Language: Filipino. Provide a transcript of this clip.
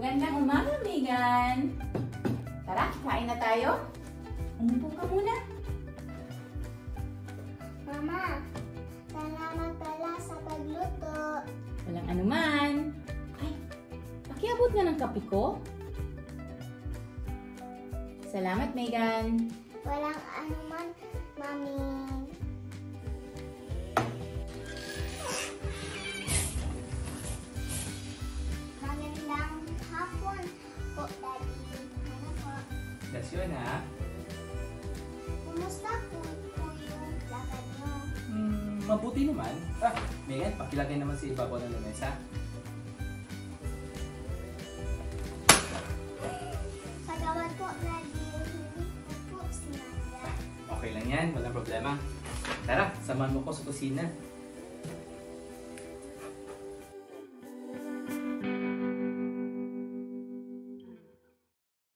Magandang umaga, Megan. Tara, kain na tayo. Umupo ka muna. Mama, salamat pala sa pagluto. Walang anuman. Ay, pakiabot nga ng kape ko. Salamat, Megan. Walang anuman, Mami. Yun ha. Kumusta po, po yung lakad? Hmm, mabuti naman. Ah, Megan, pakilagay naman sa ibabaw ng lamesa. Sa gawad po. Hindi ko po sinadya. Okay lang yan, walang problema. Tara, samahan mo ko sa kusina.